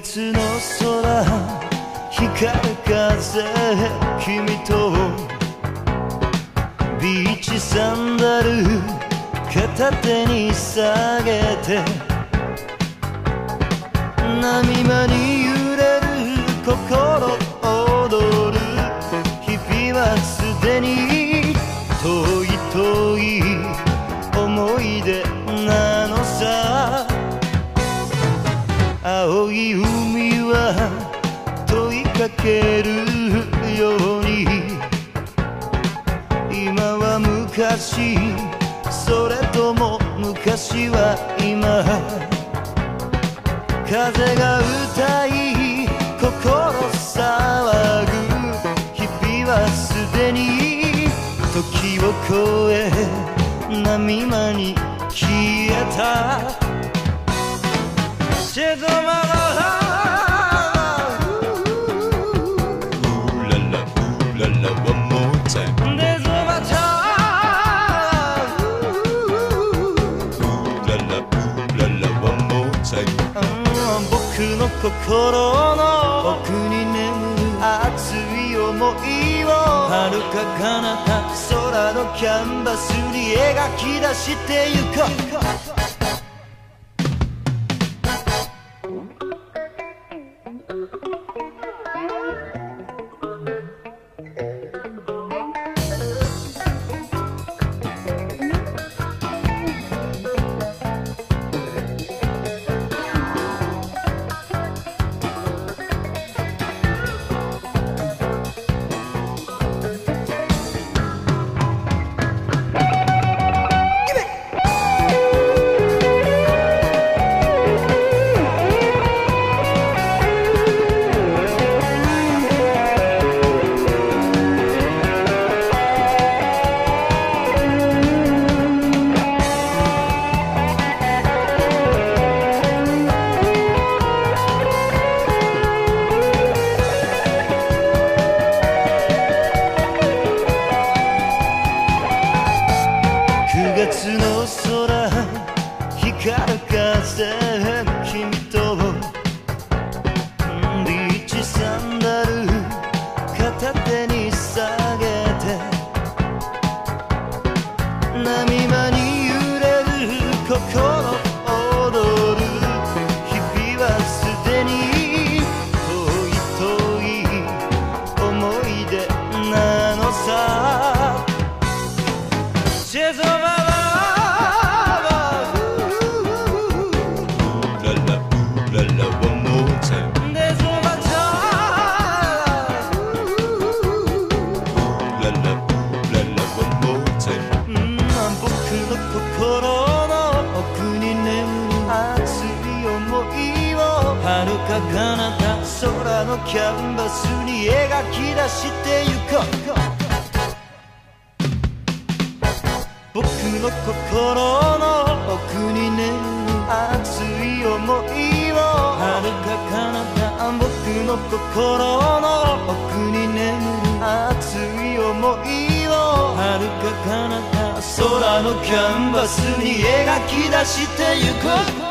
月の空光る風君とビーチサンダル片手に下げて波間に揺れる心けるように。今は昔それとも昔は今。風が歌い心騒ぐ。日々はすでに時を超え波間に消えた。心の奥に眠る熱い想いを。遥か彼方。空のキャンバスに描き出してゆこう月の空光る風君とビーチサンダル片手に下げて波間に揺れる心躍る日々はすでに遠い遠い思い出なのさ空のキャンバスに描き出してゆこう。僕の心の奥に眠る熱い想いを遥か彼方僕の心の奥に眠る熱い想いを。遥か彼方空のキャンバスに描き出してゆこう。